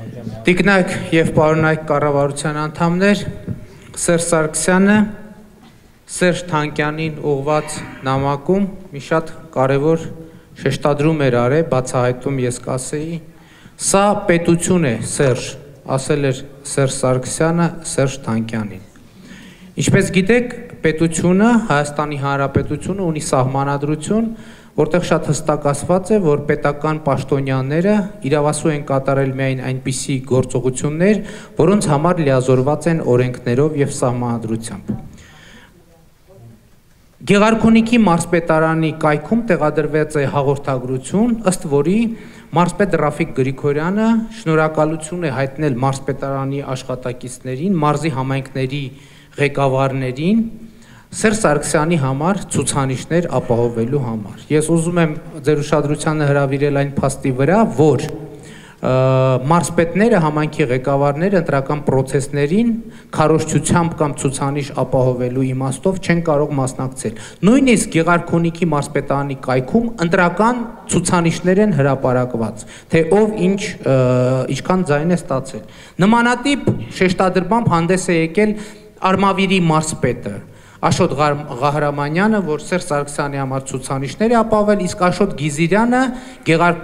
Տիկնակ եւ պարոնայք կառավարության անդամներ, Սերժ Սարգսյանը Սերժ Թանկյանին ուղված նամակում մի շատ կարևոր շեշտադրում էր արել, բացահայտում ես կասեի, սա պետություն է, Սերժ, ասել էր Սերժ Սարգսյանը Սերժ Թանկյանին։ Ինչպես գիտեք, պետությունը, Հայաստանի Հանրապետությունը ունի սահմանադրություն, որտեղ շատ հստակ ասված է, որ պետական պաշտոնյաները իրավասու են կատարել միայն այնպիսի գործողություններ, որոնց համար լիազորված են օրենքներով եւ սահմանադրությամբ։ Գեղարքունիքի մարզպետարանի կայքում տեղադրված է հաղորդագրություն, ըստ որի մարզպետ Ռաֆիկ Գրիգորյանը շնորհակալություն է հայտնել մարզպետարանի աշխատակիցներին, մարզի համայնքների ղեկավարներին, Սերժ Սարգսյանի համար ցուցանիշներ ապահովելու համար։ Ես ուզում եմ ձեր ուշադրությանը հրավիրել այն փաստի վրա, որ մարզպետները, համանքի ղեկավարները ընտրական process-ներին քարոշչությամբ կամ ցուցանիշ ապահովելու իմաստով չեն կարող մասնակցել։ Նույնիսկ Գեղարքունիքի մարզպետանի կայքում ընտրական ցուցանիշներ են հրապարակված, թե ով ինչ ինչքան ձայն է ստացել։ Նմանատիպ շեշտադրմամբ հանդես է եկել Արմավիրի մարզպետը, Աշոտ Ղահրամանյանը, որ Սերժ Սարգսյանի համար ցուցանիշներ է ապավել, իսկ Աշոտ Գիզիրյանը Գեղար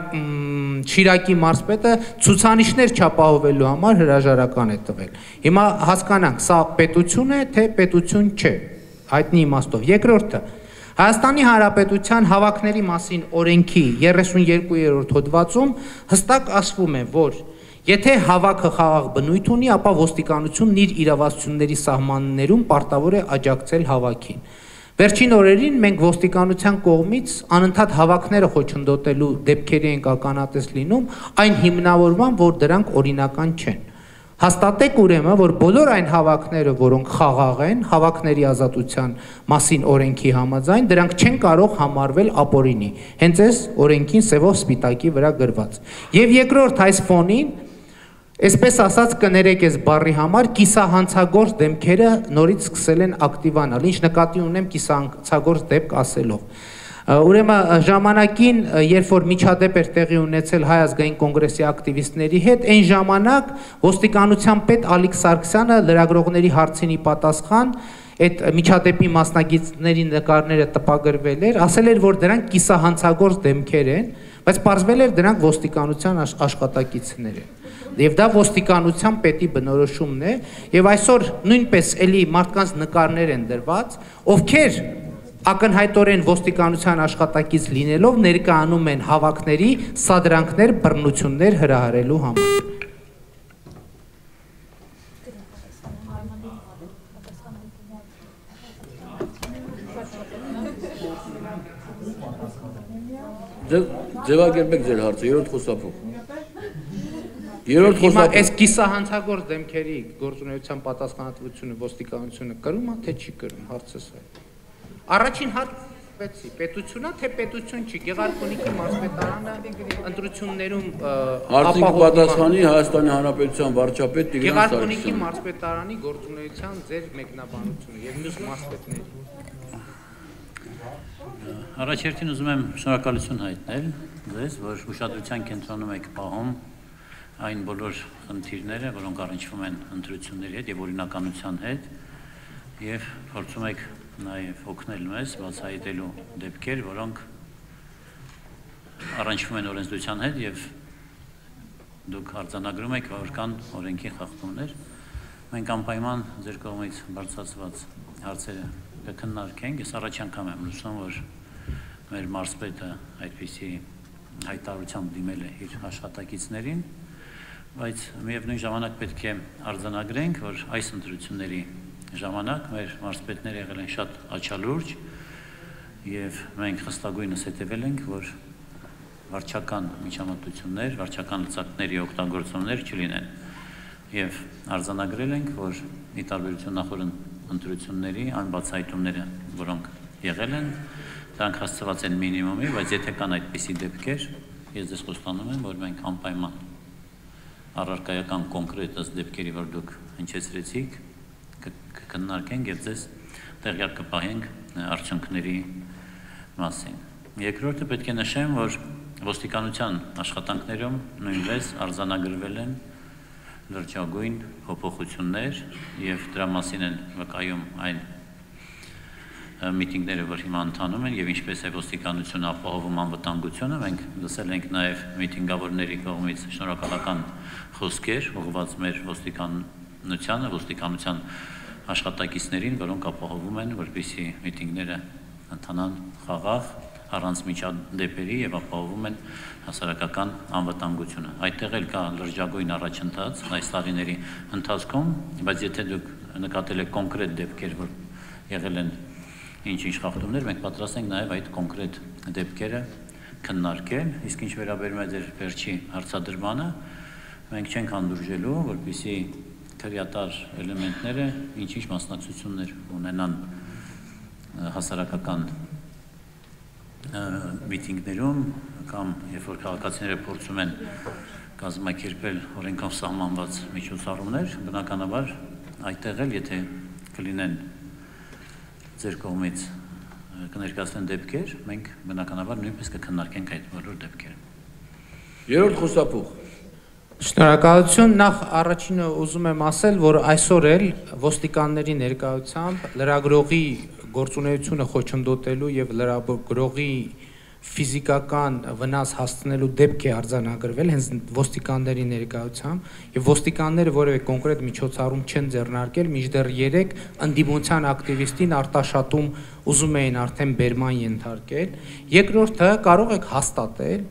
Շիրակի մարզպետը ցուցանիշներ չապահովելու համար հրաժարական է տվել։ Հիմա հասկանանք, սա պետություն է, թե պետություն չէ։ Հայտնի իմաստով։ Երկրորդը. Հայաստանի Հանրապետության հավաքների մասին օրենքի 32-րդ հոդվածում հստակ ասվում է, որ Եթե հավաքը խաղաղ բնույթ ունի, ապա ոստիկանությունն իր իրավասությունների սահմաններում պարտավոր է աջակցել հավաքին։ Վերջին օրերին մենք ոստիկանության կողմից անընդհատ հավաքները խոչընդոտելու դեպքերի ենք ականատես լինում, այն հիմնավորման, որ դրանք օրինական չեն։ Հաստատեք ուրեմն, որ բոլոր այն հավաքները, որոնք խաղաղ են, հավաքների ազատության մասին օրենքի համաձայն, դրանք չեն կարող համարվել ապօրինի։ Հենց այս օրենքին սևով սպիտակի վրա գրված։ Եվ երկրորդ այս ֆոնին Այսպես ասած կներեք այս բառի համար կիսահանցագործ դեմքերը նորից սկսել են ակտիվանալ։ Ինչ նկատի ունեմ կիսահանցագործ դեպք ասելով։ Ուրեմն ժամանակին, երբ որ միջադեպ էր տեղի ունեցել Հայ ազգային կոնգրեսի ակտիվիստների հետ, այն ժամանակ ոստիկանության պետ Ալիկ Սարգսյանը լրագրողների հարցինի պատասխան այդ միջադեպի մասնագետների նկարները տպագրվել էր, ասել էր, որ դրանք կիսահանցագործ դեմքեր են, բայց պարզվել էր դրանք ոստիկանության աշխատակիցներ են եւ դա ոստիկանության պետի բնորոշումն է եւ այսօր նույնպես էլի մարդկանց նկարներ են դրված ովքեր ակնհայտորեն ոստիկանության աշխատակից լինելով ներկայանում են հավաքների սադրանքներ, բռնություններ հրահարելու համար։ Ձևակերպեք ձեր հարցը, երրորդ խոսափող։ Երրորդ խոսքը այս կիսահանցագործ դեմքերի գործունեության պատասխանատվությունը ոստիկանությունը կրում է թե չի կրում հարցը սա։ Առաջին հարցի պետությունա թե պետություն չի Գեղարքունիքի մարզպետարանը ընտրություններում Հարցին պատասխանի Հայաստանի Հանրապետության վարչապետ Տիգրան Սարգսյանը։ Գեղարքունիքի մարզպետարանի գործունեության ձեր մեկնաբանությունը եւ մյուս մարզպետների։ Առաջերտին ուզում եմ շնորհակալություն հայտնել ձեզ, որ ուշադրության կենտրոնում եք պահում այն բոլոր խնդիրները, որոնք առնչվում են ընտրությունների հետ եւ օրինականության հետ եւ փորձում եք նաեւ օգնել մեզ բացահայտելու դեպքեր, որոնք առնչվում են օրենսդրության հետ եւ դուք արձանագրում եք, որ կան օրենքի խախտումներ։ Մենք անպայման ձեր կողմից բարձրացված հարցերը կքննարկենք։ Ես առաջ անգամ եմ լսում, որ մեր մարզպետը այդպիսի հայտարարությամբ դիմել է իր աշխատակիցներին բայց միևնույն ժամանակ պետք է արձանագրենք, որ այս ընտրությունների ժամանակ մեր մարզպետները եղել են շատ աչալուրջ եւ մենք խստագույնս հետևել ենք, որ վարչական միջամտություններ, վարչական լծակների օգտագործումներ չլինեն։ Եվ արձանագրել ենք, որ ի տարբերություն նախորդ ընտրությունների այն բացահայտումները, որոնք եղել են, դրանք հասցված են մինիմումի, բայց եթե կան այդպիսի դեպքեր, ես ձեզ խոստանում եմ, որ մենք անպայման առարկայական կոնկրետ ըստ դեպքերի, որ դուք հնչեցրեցիք, կքննարկենք եւ ձեզ տեղյակ կպահենք արդյունքների մասին։ Երկրորդը պետք է նշեմ, որ ոստիկանության աշխատանքներում նույնպես արձանագրվել են լրջագույն փոփոխություններ եւ դրա մասին են վկայում այն միտինգները, որ հիմա ընթանում են եւ ինչպես է ոստիկանությունը ապահովում անվտանգությունը, մենք լսել ենք նաեւ միտինգավորների կողմից շնորհակալական խոսքեր ուղղված մեր ոստիկանությանը, ոստիկանության աշխատակիցներին, որոնք ապահովում են, որպեսզի միտինգները ընթանան խաղաղ, առանց միջադեպերի եւ ապահովում են հասարակական անվտանգությունը։ Այդտեղ էլ կա լրջագույն առաջընթաց այս տարիների ընթացքում, բայց եթե դուք նկատել եք կոնկրետ դեպքեր, որ եղել են ինչ-ինչ խախտումներ, մենք պատրաստ ենք նաև այդ կոնկրետ դեպքերը քննարկել, իսկ ինչ վերաբերում է ձեր վերջի հարցադրմանը, մենք չենք հանդուրժելու, որպեսզի քրեատար էլեմենտները ինչ-ինչ մասնակցություններ ունենան հասարակական միտինգներում կամ երբ որ քաղաքացիները փորձում են կազմակերպել օրենքով սահմանված միջոցառումներ, բնականաբար այդտեղ էլ եթե կլինեն ձեր կողմից կներկայացնեն դեպքեր, մենք բնականաբար նույնպես կքննարկենք այդ բոլոր դեպքերը։ Երրորդ խոսափուղ Շնորհակալություն։ Նախ առաջինը ուզում եմ ասել, որ այսօր էլ ոստիկանների ներկայությամբ լրագրողի գործունեությունը խոչընդոտելու եւ լրագրողի ֆիզիկական վնաս հասցնելու դեպք է արձանագրվել հենց ոստիկանների ներկայությամբ եւ ոստիկանները որևէ կոնկրետ միջոցառում չեն ձեռնարկել միջդեռ 3 ընդդիմության ակտիվիստին արտաշատում ուզում էին արդեն բերման ենթարկել երկրորդը կարող եք հաստատել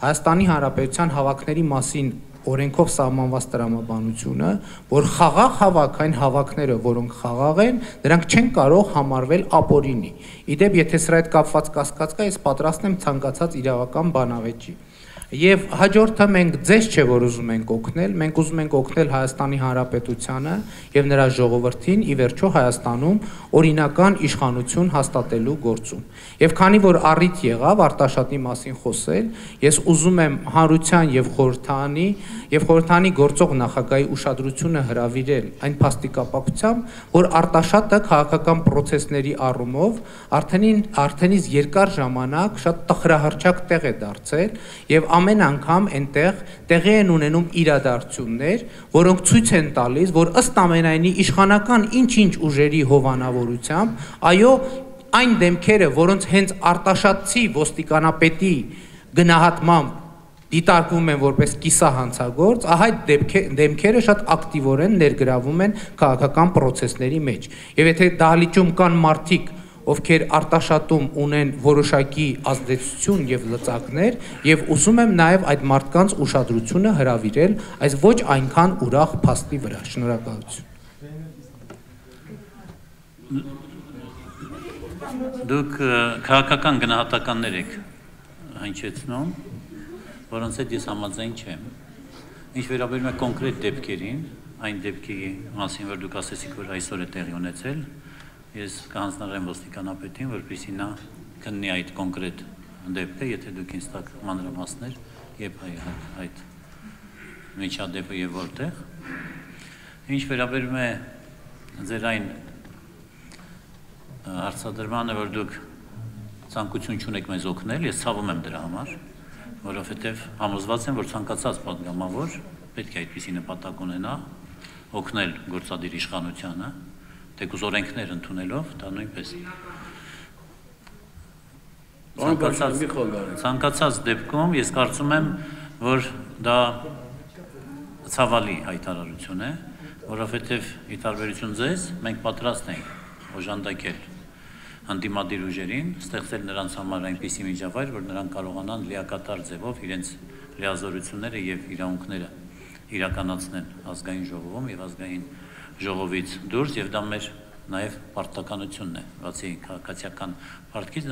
Հայաստանի Հանրապետության հավաքների մասին օրենքով սահմանված տրամաբանությունը, որ խաղաղ հավաք այն հավաքները, որոնք խաղաղ են, դրանք չեն կարող համարվել ապօրինի։ Իդեպ, եթե սրա հետ կապված կասկած կա, ես պատրաստ եմ ցանկացած իրավական բանավեճի։ Եվ հաջորդը մենք ձեզ չէ որ ուզում ենք օգնել, մենք ուզում ենք օգնել Հայաստանի Հանրապետությանը եւ նրա ժողովրդին ի վերջո Հայաստանում օրինական իշխանություն հաստատելու գործում։ Եւ քանի որ առիթ եղավ արտաշատի մասին խոսել, ես ուզում եմ հանրության եւ խորհրդանի եւ խորհրդանի գործող նախագահի ուշադրությունը հրավիրել այն փաստիկապակցությամբ, որ արտաշատը քաղաքական process-ների առումով արդենին արդենից երկար ժամանակ շատ տխրահարճակ տեղ է դարձել եւ ամեն անգամ այնտեղ տեղի են ունենում իրադարձություններ, որոնք ցույց են տալիս, որ ըստ ամենայնի իշխանական ինչ-ինչ ուժերի հովանավորությամբ, այո, այն դեմքերը, որոնց հենց արտաշատցի ոստիկանապետի գնահատմամբ դիտարկվում են որպես կիսահանցագործ, ահա այդ դեմքերը շատ ակտիվորեն ներգրավում են քաղաքական process-ների մեջ։ Եվ եթե դահլիճում կան մարդիկ, ովքեր արտաշատում ունեն որոշակի ազդեցություն եւ լծակներ եւ ուզում եմ նաեւ այդ մարդկանց ուշադրությունը հրավիրել այս ոչ այնքան ուրախ փաստի վրա։ Շնորհակալություն։ Դուք քաղաքական գնահատականներ եք հնչեցնում, որոնց հետ ես համաձայն չեմ։ Ինչ վերաբերում է կոնկրետ դեպքերին, այն դեպքի մասին, որ դուք ասեցիք, որ այսօր է տեղի ունեցել, Ես կհանձնարեմ ոստիկանապետին, որպեսզի նա քննի այդ կոնկրետ դեպքը, եթե դուք ինձ տակ մանրամասներ եւ այդ միջադեպը եւ որտեղ։ Ինչ վերաբերում է ձեր այն հարցադրմանը, որ դուք ցանկություն չունեք մեզ օգնել, ես ցավում եմ դրա համար, որովհետեւ համոզված եմ, որ ցանկացած падգամավոր պետք է այդպիսի նպատակ ունենա օգնել գործադիր իշխանությանը թեկուզ օրենքներ ընդունելով, դա նույնպես ցանկացած ցանկացած դեպքում ես կարծում եմ, որ դա ցավալի հայտարարություն է, որովհետև ի տարբերություն ձեզ մենք պատրաստ ենք օժանդակել հանդիմադիր ուժերին, ստեղծել նրանց համար այնպիսի միջավայր, որ նրանք կարողանան լիակատար ձևով իրենց լիազորությունները եւ իրավունքները իրականացնեն ազգային ժողովում եւ ազգային ժողովից դուրս եւ դա մեր նաև պարտականությունն է, բացի քաղաքացիական պարտքից